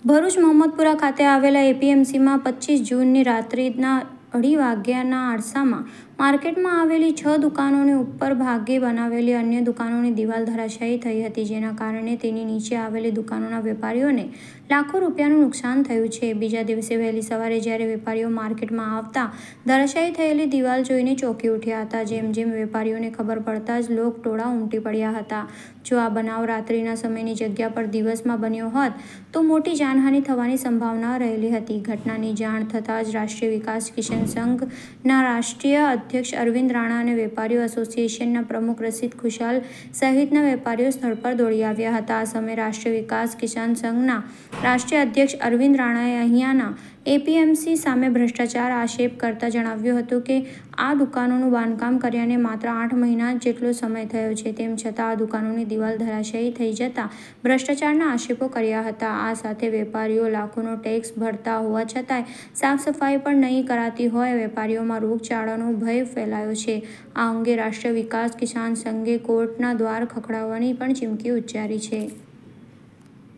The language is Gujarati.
ભરૂચ મોહમ્મદપુરા ખાતે આવેલા એપીએમસીમાં પચીસ જૂનની રાત્રિના અઢી વાગ્યાના અરસામાં માર્કેટમાં આવેલી છ દુકાનોની ઉપર ભાગે બનાવેલી અન્ય દુકાનોની દિવાલ ધરાશાયી થઈ હતી, જેના કારણે તેની નીચે આવેલી દુકાનોના વેપારીઓને લાખો રૂપિયાનું નુકસાન થયું છે. બીજા દિવસે વહેલી સવારે જ્યારે વેપારીઓ માર્કેટમાં આવતા ધરાશાયી થયેલી દિવાલ જોઈને ચોંકી ઉઠ્યા હતા, જેમ જેમ વેપારીઓને ખબર પડતા જ લોક ટોળા ઉમટી પડ્યા હતા. જો આ બનાવ રાત્રિના સમયની જગ્યા પર દિવસમાં બન્યો હોત, તો મોટી જાનહાનિ થવાની સંભાવના રહેલી હતી. ઘટનાની જાણ થતાં જ રાષ્ટ્રીય વિકાસ કિશન સંઘના રાષ્ટ્રીય અધ્યક્ષ અરવિંદ રાણા અને વેપારીઓ એસોસિએશનના પ્રમુખ રશીદ ખુશાલ સહિતના વેપારીઓ સ્થળ પર દોડી આવ્યા હતા. આ સમયે રાષ્ટ્રીય વિકાસ કિસાન સંઘના રાષ્ટ્રીય અધ્યક્ષ અરવિંદ રાણાએ અહીંયાના એપીએમસી સામે ભ્રષ્ટાચાર આક્ષેપ કરતા જણાવ્યું હતું કે, આ દુકાનોનું બાંધકામ કર્યાને માત્ર આઠ મહિના જેટલો સમય થયો છે. તેમ છતાં આ દુકાનોની દિવાલ ધરાશાયી થઈ જતા ભ્રષ્ટાચારના આક્ષેપો કર્યા હતા. આ સાથે વેપારીઓ લાખોનો ટેક્સ ભરતા હોવા છતાંય સાફ સફાઈ પણ નહીં કરાતી હોય, વેપારીઓમાં રોગચાળાનો ફેલાયો છે. આ અંગે રાષ્ટ્રીય વિકાસ કિસાન સંઘે કોર્ટના દ્વાર ખખડાવવાની પણ ચીમકી ઉચ્ચારી છે.